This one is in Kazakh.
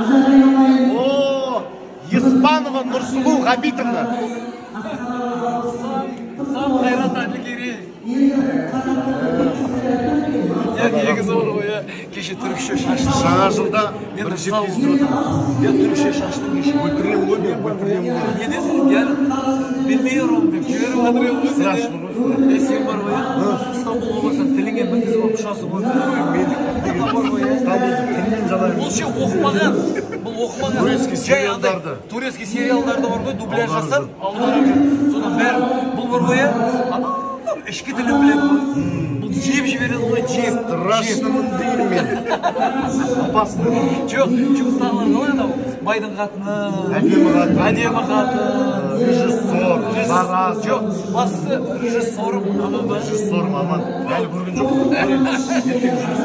о испанова нұрсұлу ғабитовна сам қайрат әділгерей иә негізі бар ғой иә кеше түрікше шаштым жаңа жылда мен бір сау отырмын иә түрікше шаштым кеше өлтіремін ғой мен өлтіремін ғой не десің я бермей ұрамын деп жіберіп жатыр едім ғой сені сен бар ғой иә стамбулға барсаң тіліңе мінгізіп алып ұшасың ғой мен бар ғой иә стамбулды ше оқымаған. Бұл оқымаған Турецкий сериалдарды. турецкий сериалдарды бар ғой дубляж жасап аударып содан бәрін бұл бар ғой иә. Ішкі тілін біледі ғой. Бұл жеп жібереді ғой жеп страшнымын деймін мен опасно жоқ жұмыстағылар қалай анау? Байдың қатыны әдемі қатын. әдемі қатын. Режиссер жоқ бастысы режиссерім режиссерім аман әлі көрген жоқпын. ертең